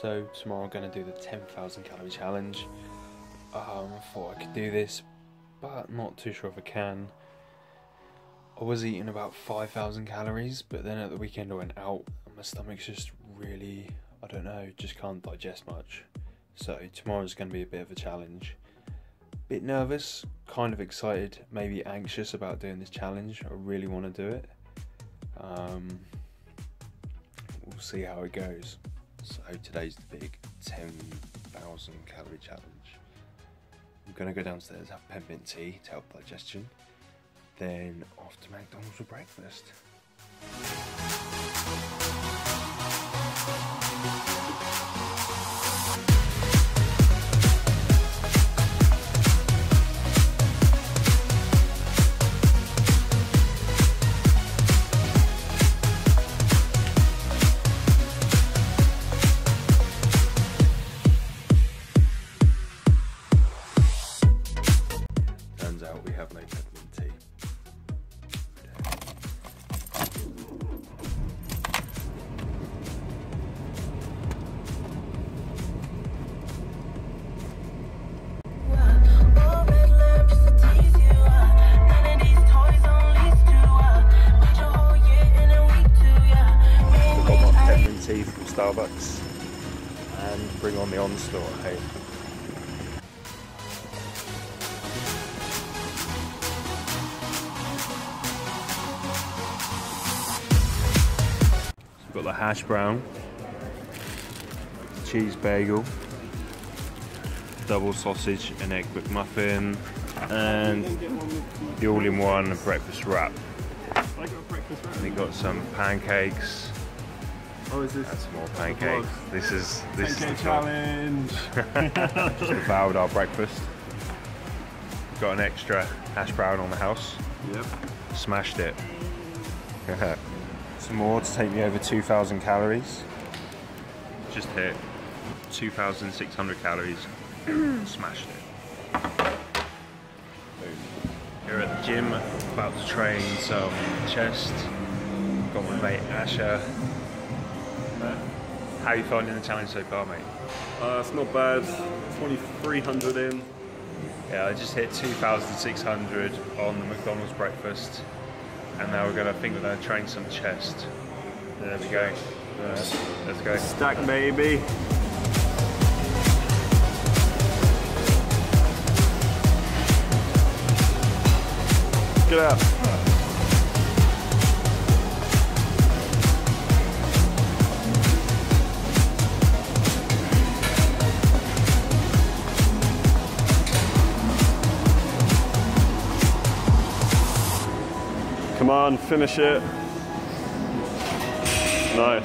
So tomorrow I'm going to do the 10,000 calorie challenge. Um, I thought I could do this, but not too sure if I can. I was eating about 5,000 calories, but then at the weekend I went out and my stomach's just really, I don't know, just can't digest much. So tomorrow's going to be a bit of a challenge. Bit nervous, kind of excited, maybe anxious about doing this challenge. I really want to do it. Um, we'll see how it goes. So today's the big 10,000 calorie challenge. I'm gonna go downstairs, have peppermint tea to help digestion, then off to McDonald's for breakfast. Turns we have no peppermint tea. Starbucks and bring on the onslaught, hey. We've got the hash brown, cheese bagel, double sausage and egg McMuffin, and the all-in-one breakfast wrap. And we got some pancakes. Oh, is this some more pancakes. This is this is the 10k vlog. challenge? Just devoured our breakfast. Got an extra hash brown on the house. yep. Smashed it. Some more to take me over 2,000 calories. Just hit 2,600 calories. Smashed it. Here at the gym, about to train some chest. Got my mate Asher. How are you finding the challenge so far, mate? Uh, it's not bad. 2,300 in. Yeah, I just hit 2,600 on the McDonald's breakfast, and now we're gonna think we're gonna train some chest. There we go. Let's go. Stack baby. Get out. Come on, finish it. Nice.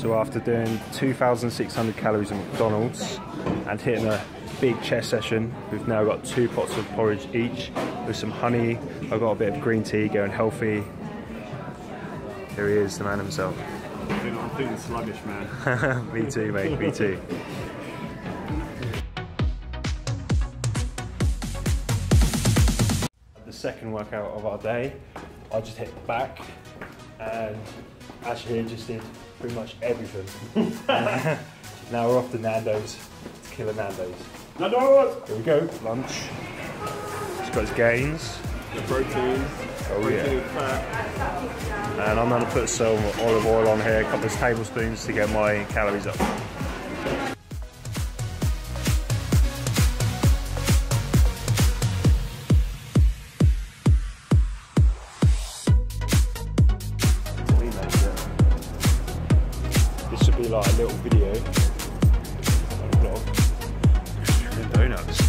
So after doing 2,600 calories of McDonald's and hitting a big chest session, we've now got two pots of porridge each with some honey. I've got a bit of green tea, going healthy. Here he is, the man himself. I'm feeling, I'm feeling sluggish, man. me too, mate. Me too. second workout of our day, I just hit back, and Ashley just did pretty much everything. now we're off to Nando's to kill a Nando's. Nando's! Here we go, lunch. He's got his gains. The protein. Oh protein yeah. and fat. And I'm gonna put some olive oil on here, a couple of tablespoons to get my calories up. Little video. vlog. Donuts.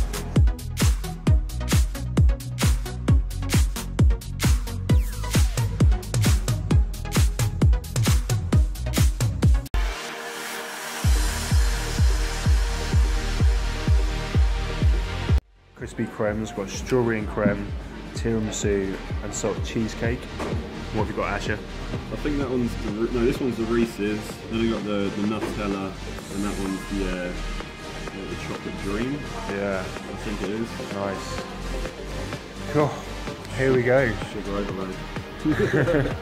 Krispy Kreme's got strawberry and creme, tiramisu, and salt cheesecake. What have you got, Asher? I think that one's the, no, this one's the Reese's. Then I got the, the Nutella, and that one's the, uh, the chocolate dream. Yeah, I think it is. nice. Cool. Here we go. Sugar overload.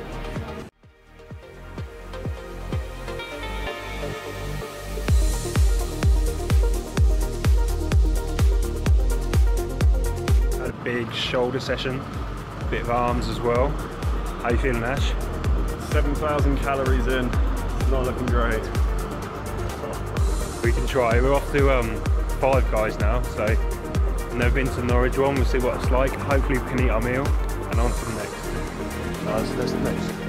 Had a big shoulder session, bit of arms as well. How you feeling, Ash? 7,000 calories in. It's not looking great. We can try. We're off to um, Five Guys now, so never been to Norwich one. We'll see what it's like. Hopefully, we can eat our meal and on to the next. Nice, that's the next.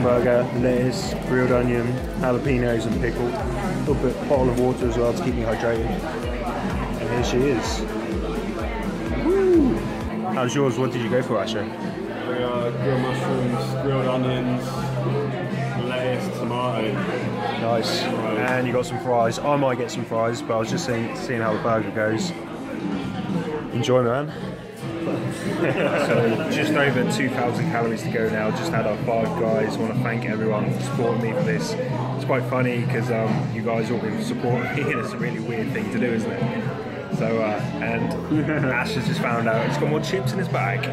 Hamburger, lettuce, grilled onion, jalapenos and pickle. A little bit bottle of water as well to keep me hydrated. And here she is. Woo! How's yours? What did you go for, Asher? We grilled mushrooms, grilled onions, lettuce, tomato. Nice. And you got some fries. I might get some fries, but I was just seeing, seeing how the burger goes. Enjoy, man. So just over 2,000 calories to go now. Just had our five guys. want to thank everyone for supporting me for this. It's quite funny because um, you guys all been supporting me, and it's a really weird thing to do, isn't it? So uh, and Ash has just found out he's got more chips in his bag.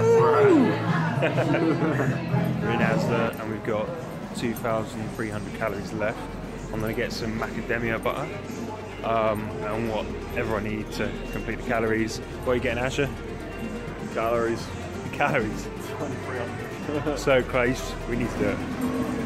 We're in Asda and we've got 2,300 calories left. I'm going to get some macadamia butter um, and what everyone need to complete the calories. What are you getting, Asher? Calories. Calories. so close. We need to do it.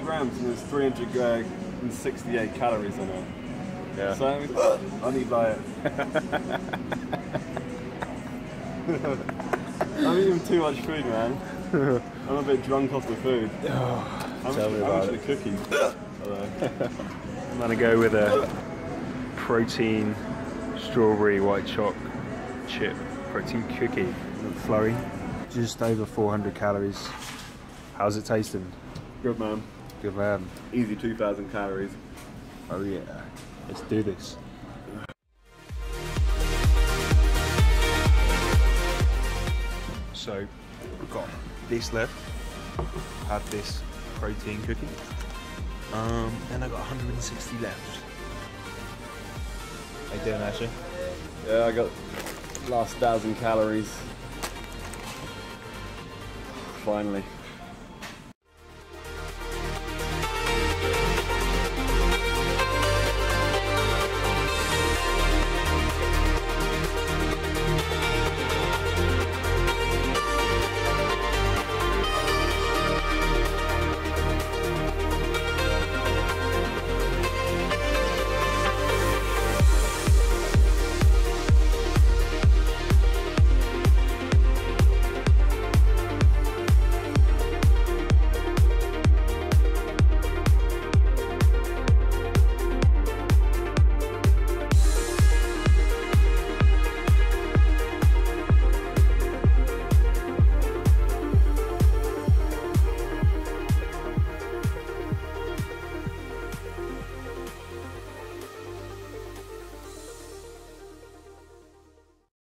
60 grams and there's 368 calories in it. Yeah. So I, mean, I need like. I'm eating too much food, man. I'm a bit drunk off the food. How much, me how about much it. the cookies? Hello. I'm gonna go with a protein strawberry white choc chip protein cookie flurry. Just over 400 calories. How's it tasting? Good man. Good man. Easy 2,000 calories. Oh yeah. Let's do this. So we've got this left. Had this protein cookie. Um, and I got 160 left. How you doing, Asher? Yeah, I got last thousand calories. Finally.